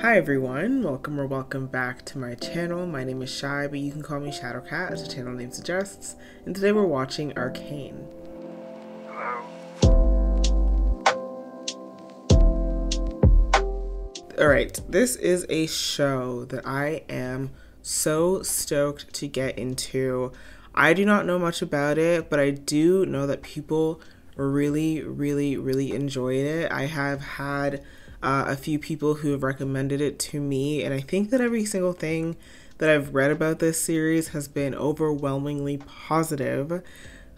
Hi everyone, welcome or welcome back to my channel. My name is Shy, but you can call me Shadowcat as the channel name suggests. And today we're watching Arcane. Alright, this is a show that I am so stoked to get into. I do not know much about it, but I do know that people really, really, really enjoyed it. I have had uh, a few people who have recommended it to me, and I think that every single thing that I've read about this series has been overwhelmingly positive.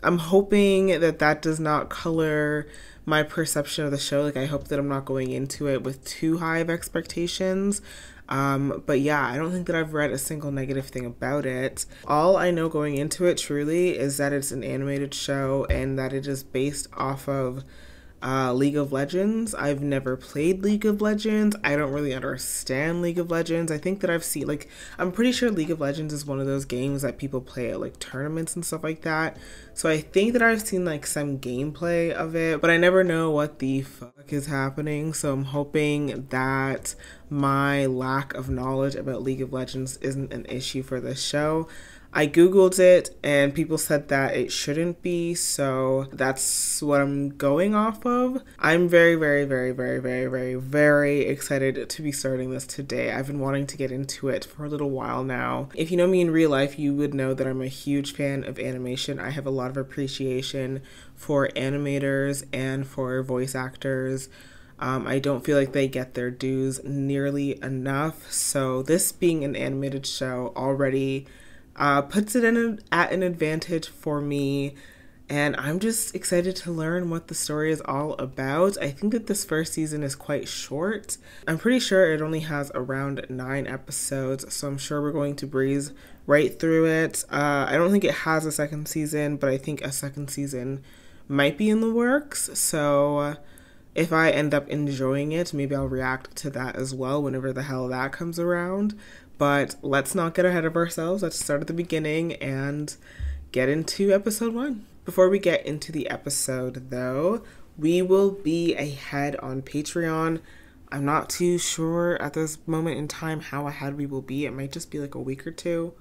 I'm hoping that that does not color my perception of the show. Like, I hope that I'm not going into it with too high of expectations. Um, but yeah, I don't think that I've read a single negative thing about it. All I know going into it truly is that it's an animated show and that it is based off of uh, League of Legends. I've never played League of Legends. I don't really understand League of Legends. I think that I've seen, like, I'm pretty sure League of Legends is one of those games that people play at, like, tournaments and stuff like that. So I think that I've seen, like, some gameplay of it, but I never know what the fuck is happening. So I'm hoping that my lack of knowledge about League of Legends isn't an issue for this show. I googled it and people said that it shouldn't be, so that's what I'm going off of. I'm very, very, very, very, very, very, very excited to be starting this today. I've been wanting to get into it for a little while now. If you know me in real life, you would know that I'm a huge fan of animation. I have a lot of appreciation for animators and for voice actors. Um, I don't feel like they get their dues nearly enough. So, this being an animated show already uh, puts it in a, at an advantage for me. And I'm just excited to learn what the story is all about. I think that this first season is quite short. I'm pretty sure it only has around nine episodes, so I'm sure we're going to breeze right through it. Uh, I don't think it has a second season, but I think a second season might be in the works. So if I end up enjoying it, maybe I'll react to that as well whenever the hell that comes around. But let's not get ahead of ourselves. Let's start at the beginning and get into episode one. Before we get into the episode, though, we will be ahead on Patreon. I'm not too sure at this moment in time how ahead we will be. It might just be like a week or two.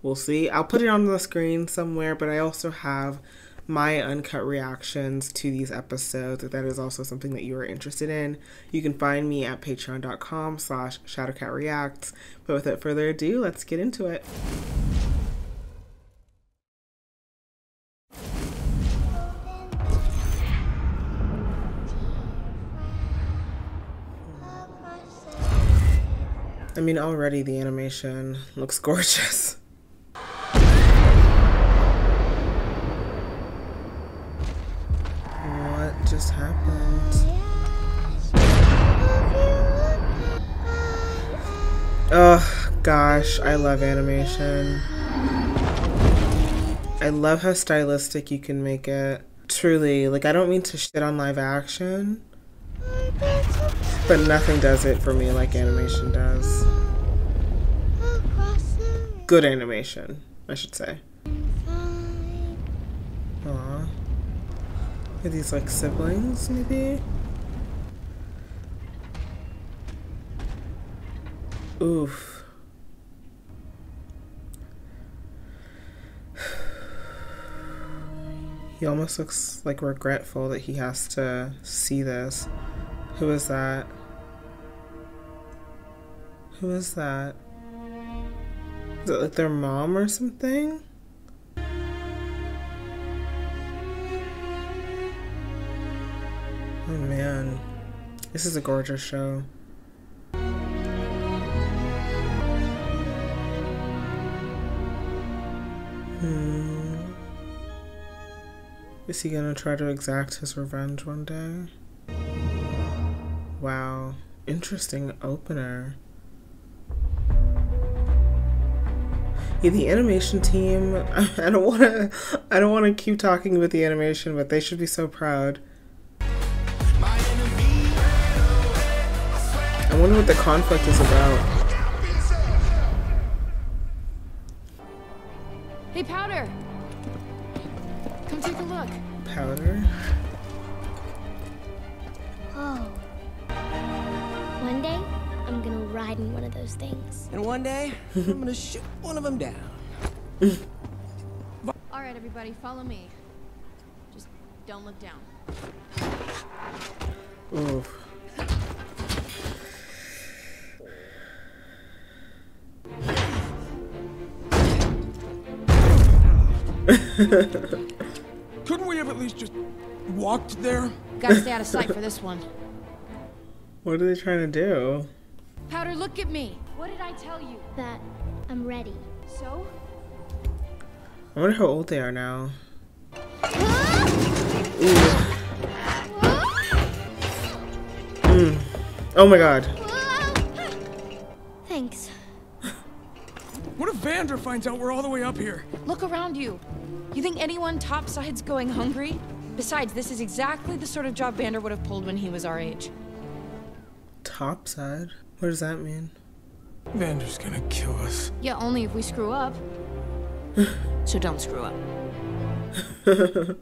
We'll see. I'll put it on the screen somewhere, but I also have my uncut reactions to these episodes if that is also something that you are interested in you can find me at patreon.com slash shadowcatreacts but without further ado let's get into it I mean, already the animation looks gorgeous. happened? Oh gosh, I love animation. I love how stylistic you can make it. Truly, like I don't mean to shit on live action, but nothing does it for me like animation does. Good animation, I should say. Are these like siblings, maybe? Oof. He almost looks like regretful that he has to see this. Who is that? Who is that? Is it like their mom or something? Man, this is a gorgeous show. Hmm. Is he gonna try to exact his revenge one day? Wow, interesting opener. Yeah, the animation team. I don't want to. I don't want to keep talking about the animation, but they should be so proud. I wonder what the conflict is about. Hey, Powder! Come take a look. Powder? Oh. One day, I'm gonna ride in one of those things. And one day, I'm gonna shoot one of them down. All right, everybody, follow me. Just don't look down. Ooh. Couldn't we have at least just walked there? Gotta stay out of sight for this one. What are they trying to do? Powder, look at me. What did I tell you? That I'm ready. So? I wonder how old they are now. Mm. Oh my god. What if Vander finds out we're all the way up here? Look around you. You think anyone topside's going hungry? Besides, this is exactly the sort of job Vander would have pulled when he was our age. Topside? What does that mean? Vander's gonna kill us. Yeah, only if we screw up. so don't screw up.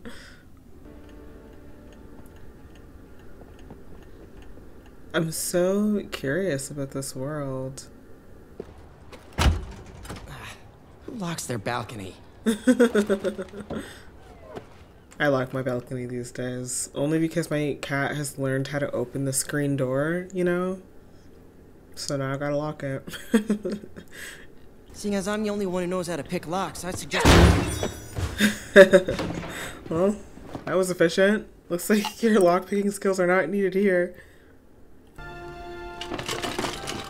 I'm so curious about this world. Who locks their balcony? I lock my balcony these days. Only because my cat has learned how to open the screen door, you know? So now I gotta lock it. Seeing as I'm the only one who knows how to pick locks, I suggest. well, that was efficient. Looks like your lockpicking skills are not needed here.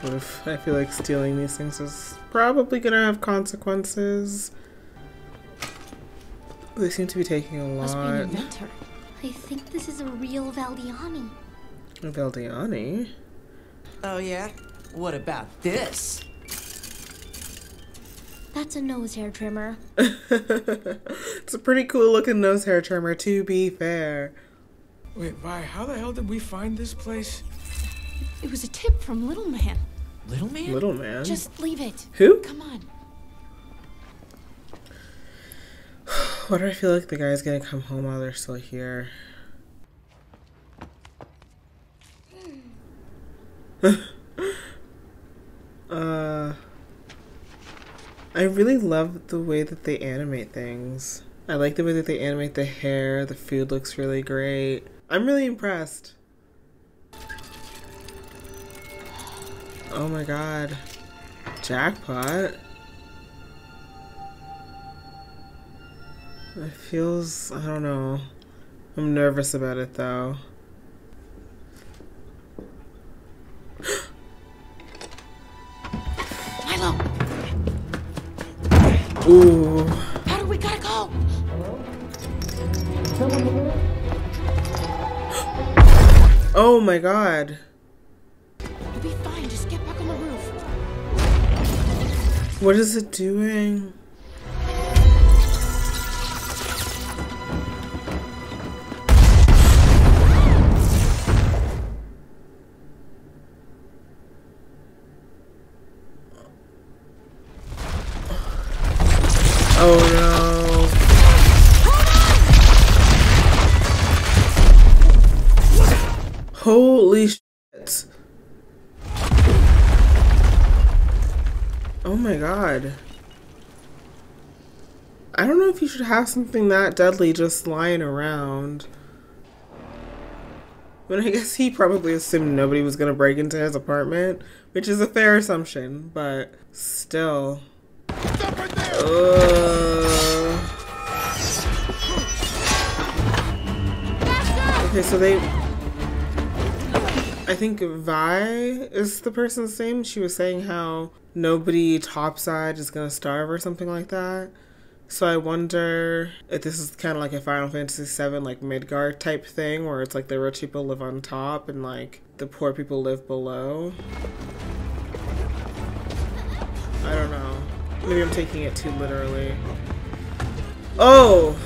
Oof, I feel like stealing these things is probably gonna have consequences. They seem to be taking a Must be an lot. inventor. I think this is a real Valdiani. Valdiani? Oh, yeah? What about this? That's a nose hair trimmer. it's a pretty cool looking nose hair trimmer, to be fair. Wait, Vi, how the hell did we find this place? It was a tip from Little Man. Little man? Little man. Just leave it. Who? Come on. Why do I feel like the guy's gonna come home while they're still here? uh, I really love the way that they animate things. I like the way that they animate the hair. The food looks really great. I'm really impressed. Oh my god. Jackpot. It feels, I don't know. I'm nervous about it though. Mylo, Ooh. Powder, we gotta go. Oh my god. What is it doing? My god. I don't know if you should have something that deadly just lying around. But I guess he probably assumed nobody was gonna break into his apartment, which is a fair assumption, but still. Ugh. Okay, so they. I think Vi is the person's name. She was saying how nobody topside is gonna starve or something like that. So I wonder if this is kind of like a Final Fantasy VII like Midgar type thing, where it's like the rich people live on top and like the poor people live below. I don't know. Maybe I'm taking it too literally. Oh!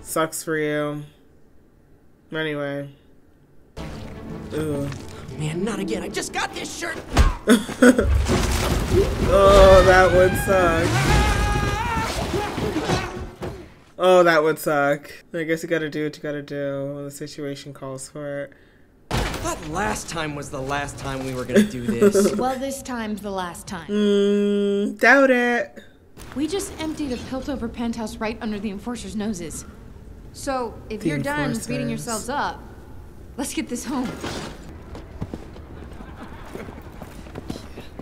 Sucks for you. Anyway. Ooh. Man, not again. I just got this shirt. Oh, that would suck. Oh, that would suck. I guess you gotta do what you gotta do when the situation calls for it. thought last time was the last time we were gonna do this. Well, this time's the last time. Mm, doubt it. We just emptied a Piltover penthouse right under the Enforcer's noses. So, if The you're done beating yourselves up, let's get this home.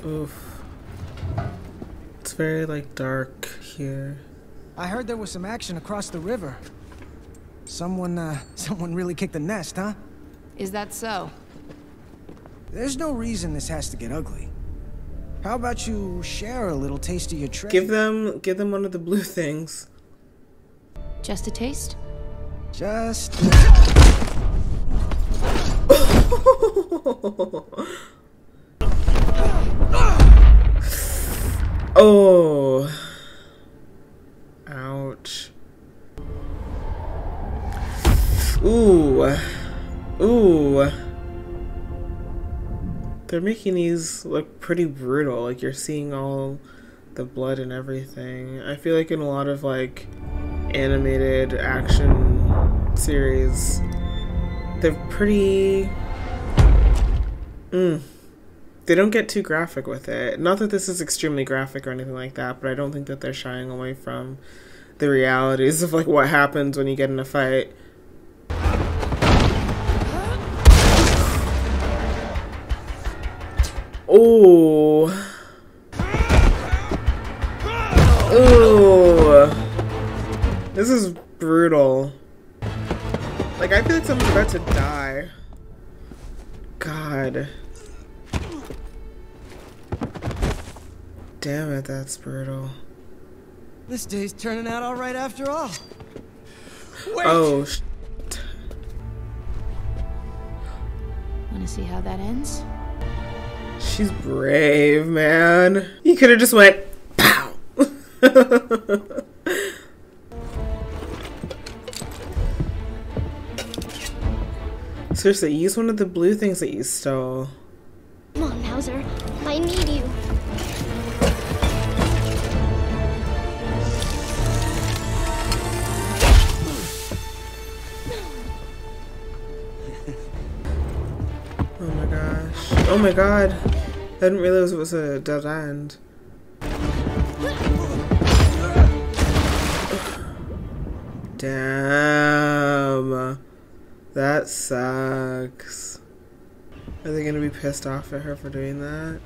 Oof. It's very like dark here. I heard there was some action across the river. Someone, uh, someone really kicked the nest, huh? Is that so? There's no reason this has to get ugly. How about you share a little taste of your treasure? Give them give them one of the blue things. Just a taste? Just. Oh. Ouch. Ooh. Ooh. They're making these look pretty brutal. Like you're seeing all the blood and everything. I feel like in a lot of like animated action series, they're pretty. Mm they don't get too graphic with it. Not that this is extremely graphic or anything like that, but I don't think that they're shying away from the realities of like what happens when you get in a fight. Oh. Ooh. This is brutal. Like I feel like someone's about to die. God. Damn it, that's brutal. this day's turning out all right after all. Wait! Oh, sh- Want to see how that ends? she's brave, man. You could have just went, pow. Seriously, use one of the blue things that you stole. My god. I didn't realize it was a dead end. Damn. That sucks. Are they gonna be pissed off at her for doing that?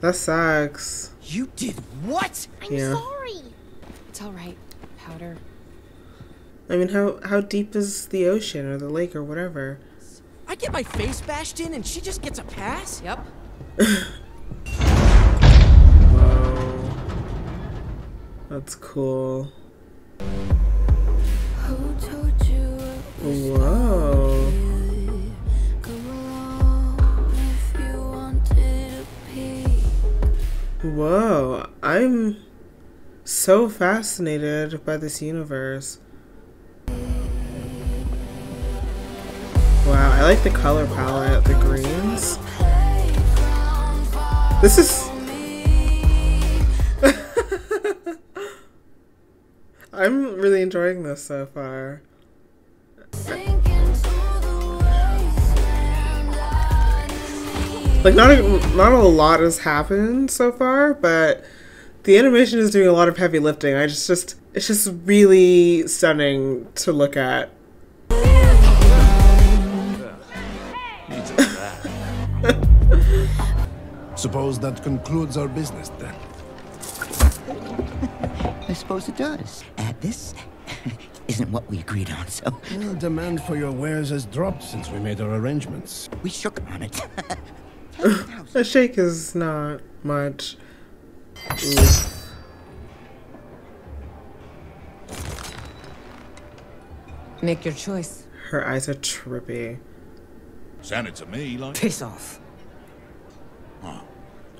That sucks. You did what? I'm Yeah. sorry. It's all right, Powder. I mean, how how deep is the ocean or the lake or whatever? I get my face bashed in and she just gets a pass? Yep. Whoa. That's cool. Whoa. Whoa. I'm so fascinated by this universe. Like the color palette, the greens. This is. I'm really enjoying this so far. Like not a, not a lot has happened so far, but the animation is doing a lot of heavy lifting. I just just it's just really stunning to look at. Suppose that concludes our business then. I suppose it does. Uh, this isn't what we agreed on, so Well, demand for your wares has dropped since we made our arrangements. we shook on it. A shake is not much. Oof. Make your choice. Her eyes are trippy. Sounded to me like. Piss off.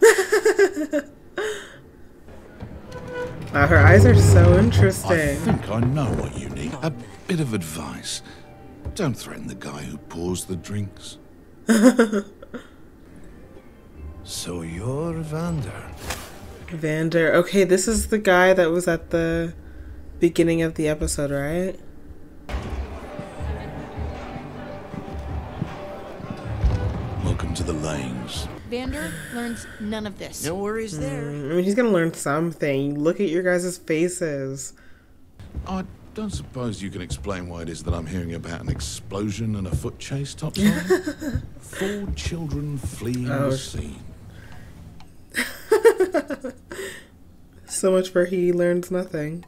Wow, uh, her eyes are so interesting. I think I know what you need. A bit of advice. Don't threaten the guy who pours the drinks. So you're Vander. Vander. Okay, this is the guy that was at the beginning of the episode, right? Vander learns none of this. No worries there. Mm, I mean, he's gonna learn something. Look at your guys' faces. I don't suppose you can explain why it is that I'm hearing about an explosion and a foot chase topside? Four children fleeing Oh. the scene. So much for he learns nothing.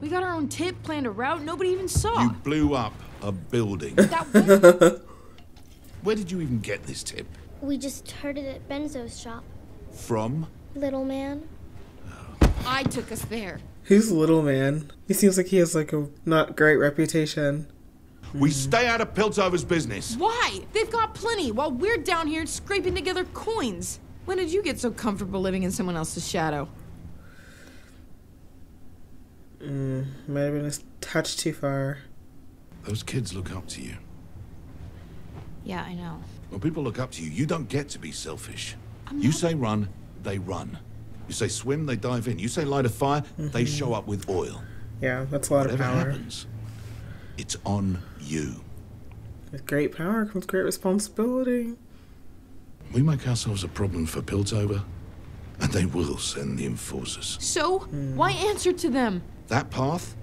We got our own tip, planned a route nobody even saw. You blew up a building. That Where did you even get this tip? We just heard it at Benzo's shop. From? Little man. I took us there. Who's little man? He seems like he has like a not great reputation. We stay out of Piltover's business. Why? They've got plenty while we're down here scraping together coins. When did you get so comfortable living in someone else's shadow? Mm, Might have been a touch too far. Those kids look up to you. Yeah, I know. When people look up to you, you don't get to be selfish. You say run, they run. You say swim, they dive in. You say light a fire, they mm-hmm. show up with oil. Yeah, that's a lot Whatever of power. happens, it's on you. With great power comes great responsibility. We make ourselves a problem for Piltover, and they will send the enforcers. So, hmm. why answer to them? That path,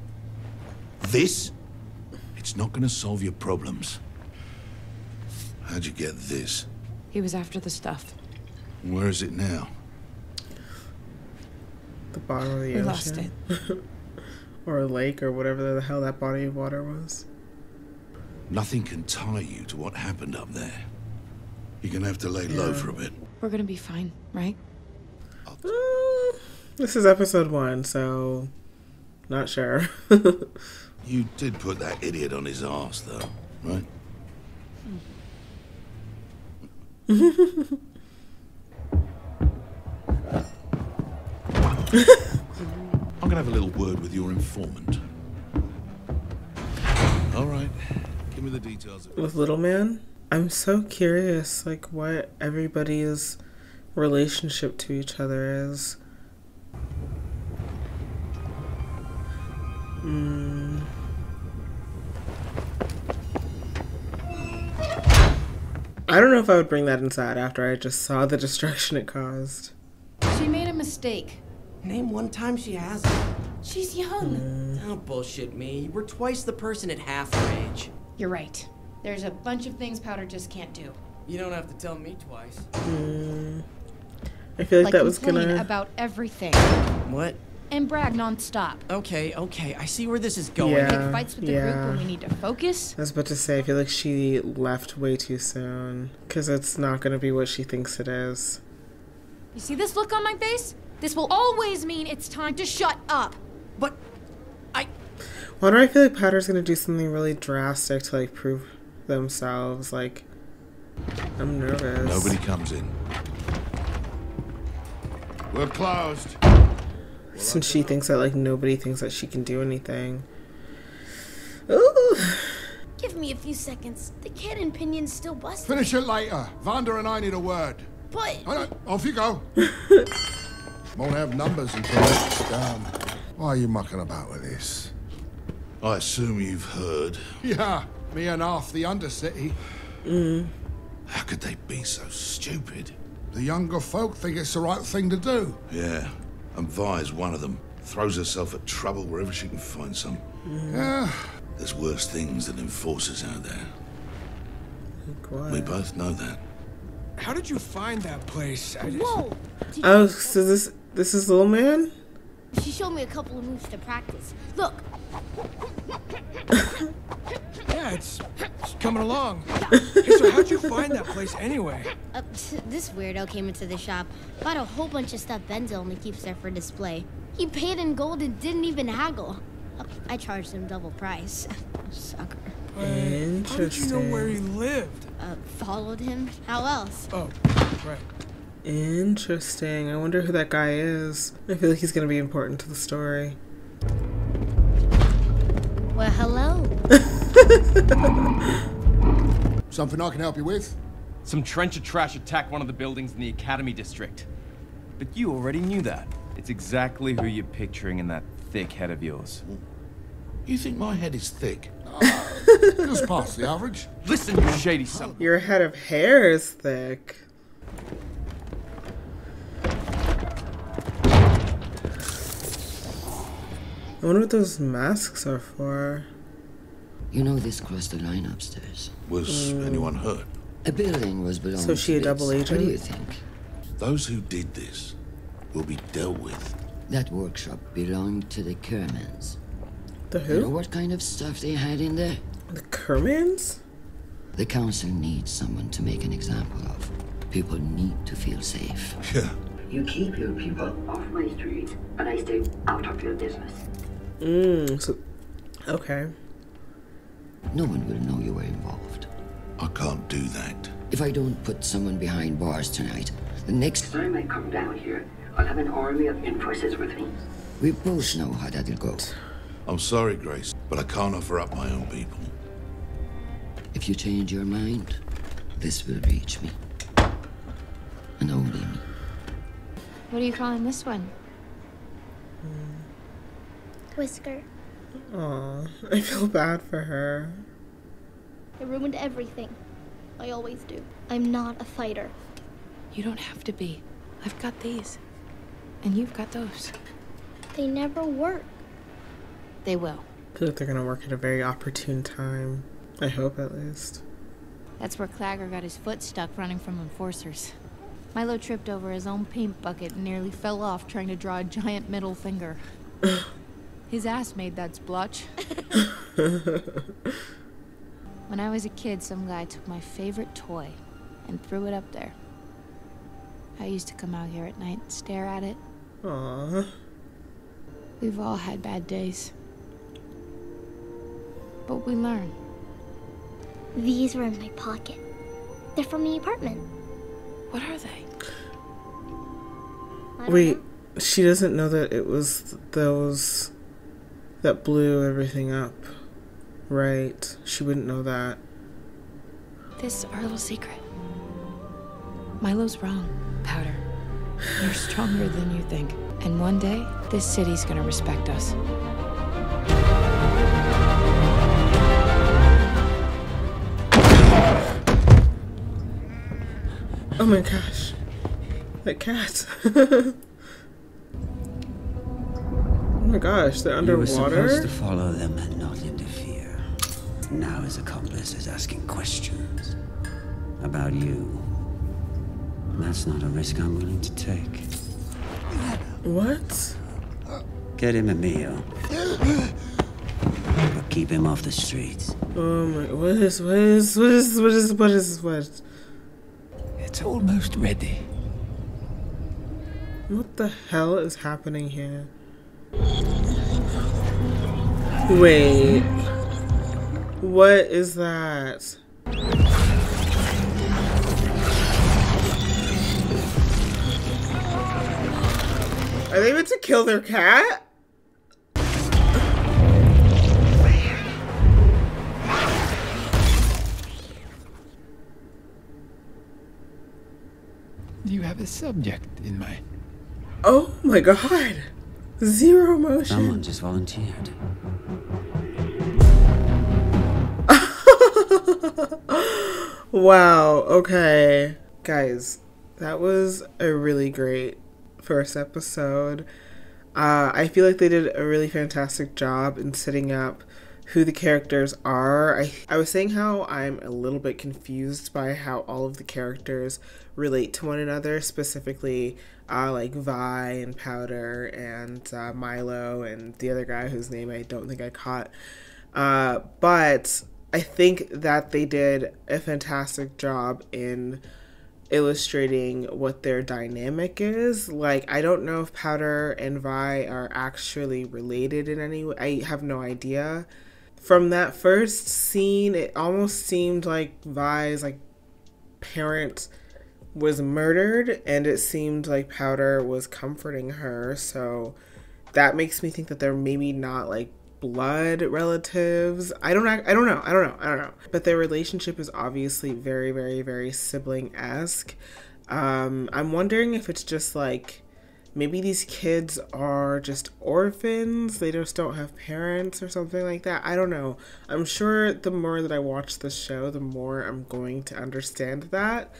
this, it's not going to solve your problems. How'd you get this? He was after the stuff. Where is it now? The bottom of the We ocean. lost it. or a lake or whatever the hell that body of water was. Nothing can tie you to what happened up there. You're going to have to lay low for a bit. We're gonna be fine, right? Mm, this is episode one, so not sure. You did put that idiot on his ass, though, right? I'm gonna have a little word with your informant. All right, give me the details. With little man, I'm so curious, like what everybody's relationship to each other is. Mm. I don't know if I would bring that inside after I just saw the destruction it caused. She made a mistake. Name one time she hasn't. She's young. Mm. Don't bullshit me. We're twice the person at half her age. You're right. There's a bunch of things Powder just can't do. You don't have to tell me twice. Mm. I feel like, Like that was complain gonna. about everything What? And brag nonstop. Okay, okay. I see where this is going. Yeah. Pick fights with the group when we need to focus. I was about to say, I feel like she left way too soon. Because it's not going to be what she thinks it is. You see this look on my face? This will always mean it's time to shut up. But I Why do I feel like Powder's going to do something really drastic to, like, prove themselves? Like, I'm nervous. Nobody comes in. We're closed. Since she thinks that, like, nobody thinks that she can do anything. Ooh. Give me a few seconds. The cannon pinion's still busted. Finish it later. Vander and I need a word. But All right, off you go. Won't have numbers until it's done. Why are you mucking about with this? I assume you've heard. Yeah, me and half the Undercity. Mm. How could they be so stupid? The younger folk think it's the right thing to do. Yeah, and Vi's one of them. Throws herself at trouble wherever she can find some. Yeah, There's worse things than enforcers out there. We both know that. How did you find that place? I just- whoa! Did Oh, so this this is Little Man? She showed me a couple of moves to practice. Look, Yeah, it's, it's coming along. Hey, so how'd you find that place anyway? uh, this weirdo came into the shop, bought a whole bunch of stuff Benzo only keeps there for display. He paid in gold and didn't even haggle. Uh, I charged him double price. Sucker. Interesting. How did you know where he lived? Uh, followed him? How else? Oh, right. Interesting. I wonder who that guy is. I feel like he's going to be important to the story. Well, hello. something I can help you with? Some trencher trash attacked one of the buildings in the Academy District. But you already knew that. It's exactly who you're picturing in that thick head of yours. You think my head is thick? Just past the average. Listen, you shady son. Your head of hair is thick. I wonder what those masks are for. You know this crossed the line upstairs. Was hmm. anyone hurt? A building was belonging So she a double Blitz. What do you think? Those who did this will be dealt with. That workshop belonged to the Kirammans. The who? You know what kind of stuff they had in there? The Kirammans? The council needs someone to make an example of. People need to feel safe. Yeah. You keep your people off my street, and I stay out of your business. Mmm. So, okay. No one will know you were involved. I can't do that. If I don't put someone behind bars tonight, the next time I come down here, I'll have an army of enforcers with me. we both know how that'll go. I'm sorry, Grace, but I can't offer up my own people. If you change your mind, this will reach me. And only me. What are you calling this one? Mm. Whisker. Aw, I feel bad for her. I ruined everything. I always do. I'm not a fighter. You don't have to be. I've got these. And you've got those. They never work. They will. I feel like they're gonna work at a very opportune time. I hope at least. That's where Claggor got his foot stuck running from enforcers. Mylo tripped over his own paint bucket and nearly fell off trying to draw a giant middle finger. his ass made that splotch. when I was a kid, some guy took my favorite toy and threw it up there. I used to come out here at night, and stare at it. Aw. We've all had bad days. But we learn. These were in my pocket. They're from the apartment. What are they? Wait, know. she doesn't know that it was those that blew everything up. Right. She wouldn't know that. This our little secret. Mylo's wrong, Powder. You're stronger than you think. And one day, this city's gonna respect us. Oh my gosh. That cat. oh my gosh, they're underwater. You were supposed to follow them and not interfere. Now his accomplice is asking questions about you. That's not a risk I'm willing to take. What? Get him a meal. But keep him off the streets. Oh my, what is, what is, what is, what is, what is, what? It's almost ready. What the hell is happening here? Wait. What is that? Are they meant to kill their cat? You have a subject in mind. Oh my god. Zero motion. Someone just volunteered. Wow, okay. Guys, that was a really great first episode. Uh, I feel like they did a really fantastic job in setting up who the characters are. I, I was saying how I'm a little bit confused by how all of the characters relate to one another, specifically uh, like Vi and Powder and uh, Mylo and the other guy whose name I don't think I caught. Uh, but I think that they did a fantastic job in illustrating what their dynamic is. Like, I don't know if Powder and Vi are actually related in any way. I have no idea. From that first scene, it almost seemed like Vi's like parent was murdered, and it seemed like Powder was comforting her. So that makes me think that they're maybe not like blood relatives. I don't I don't know. I don't know. I don't know. But their relationship is obviously very very very sibling-esque. Um I'm wondering if it's just like maybe these kids are just orphans. They just don't have parents or something like that. I don't know. I'm sure the more that I watch the show, the more I'm going to understand that.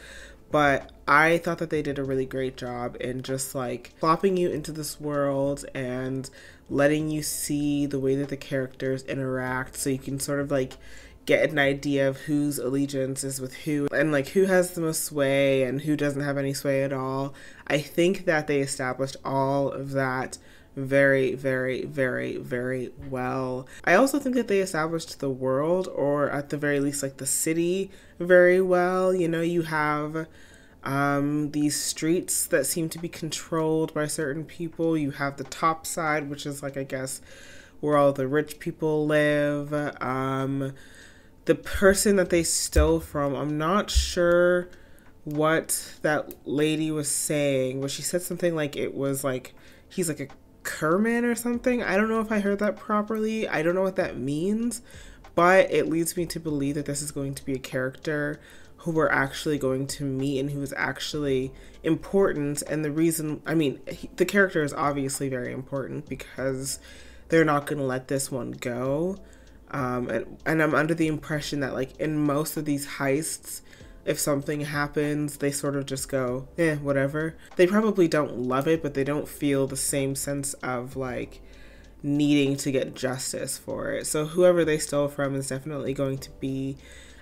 But I thought that they did a really great job in just like plopping you into this world and letting you see the way that the characters interact so you can sort of like get an idea of whose allegiance is with who and like who has the most sway and who doesn't have any sway at all. I think that they established all of that very, very, very, very well. I also think that they established the world, or at the very least, like the city, very well. You know, you have um, these streets that seem to be controlled by certain people. You have the top side, which is like, I guess, where all the rich people live. Um, the person that they stole from, I'm not sure what that lady was saying, but she said something like it was like he's like a Kerman or something. I don't know if I heard that properly. I don't know what that means, but it leads me to believe that this is going to be a character who we're actually going to meet and who is actually important. And the reason, I mean, he, the character is obviously very important because they're not going to let this one go. Um, and, and I'm under the impression that, like, in most of these heists, if something happens, they sort of just go, eh, whatever. They probably don't love it, but they don't feel the same sense of like needing to get justice for it. So whoever they stole from is definitely going to be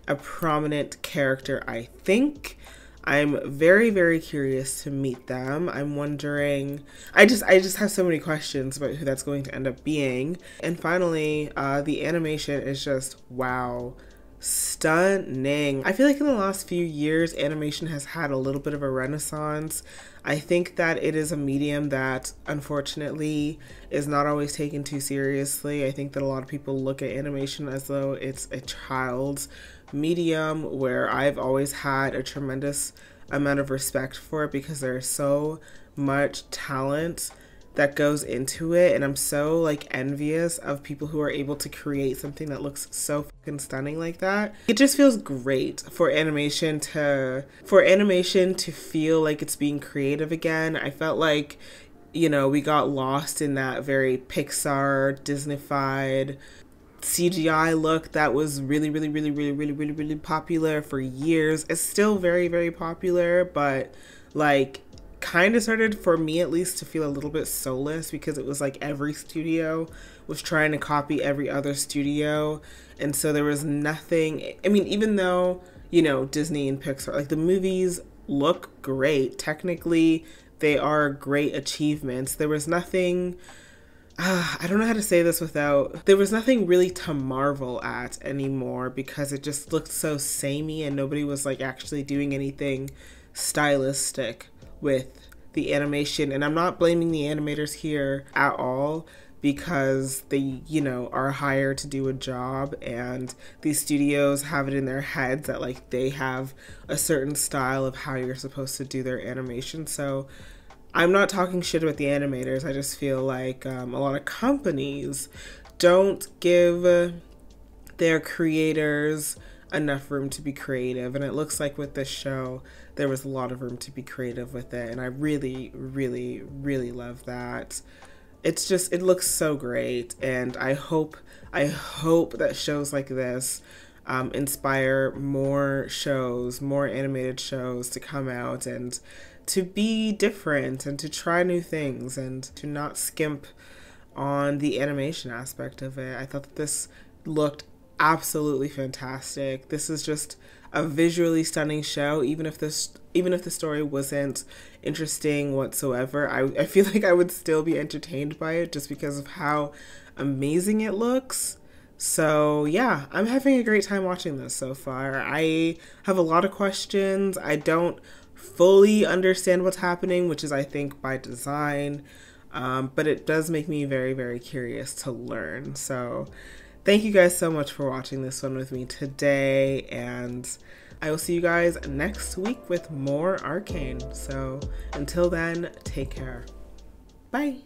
a prominent character, I think. I'm very very curious to meet them. I'm wondering I just I just have so many questions about who that's going to end up being. And finally, uh the animation is just wow stunning. I feel like in the last few years, animation has had a little bit of a renaissance. I think that it is a medium that unfortunately is not always taken too seriously. I think that a lot of people look at animation as though it's a child's medium, where I've always had a tremendous amount of respect for it because there's so much talent that goes into it and I'm so like envious of people who are able to create something that looks so fucking stunning like that. It just feels great for animation to for animation to feel like it's being creative again. I felt like you know, we got lost in that very Pixar Disneyfied CGI look that was really, really, really, really, really, really, really popular for years. It's still very, very popular, but like kind of started for me at least to feel a little bit soulless because it was like every studio was trying to copy every other studio and so there was nothing i mean even though you know disney and pixar like the movies look great technically they are great achievements there was nothing uh, I don't know how to say this without. There was nothing really to marvel at anymore because it just looked so samey and nobody was like actually doing anything stylistic with the animation. And I'm not blaming the animators here at all because they, you know, are hired to do a job and these studios have it in their heads that like they have a certain style of how you're supposed to do their animation. So I'm not talking shit about the animators. I just feel like um, a lot of companies don't give their creators enough room to be creative. And it looks like with this show, there was a lot of room to be creative with it. And I really, really, really love that. It's just, it looks so great. And I hope, I hope that shows like this um, inspire more shows, more animated shows to come out and to be different and to try new things and to not skimp on the animation aspect of it. I thought that this looked absolutely fantastic. This is just a visually stunning show even if this even if the story wasn't interesting whatsoever. I I feel like I would still be entertained by it just because of how amazing it looks. So, yeah, I'm having a great time watching this so far. I have a lot of questions. I don't fully understand what's happening, which is, I think, by design. Um, but it does make me very, very curious to learn. So, Thank you guys so much for watching this one with me today, and I will see you guys next week with more Arcane. So until then, take care. Bye.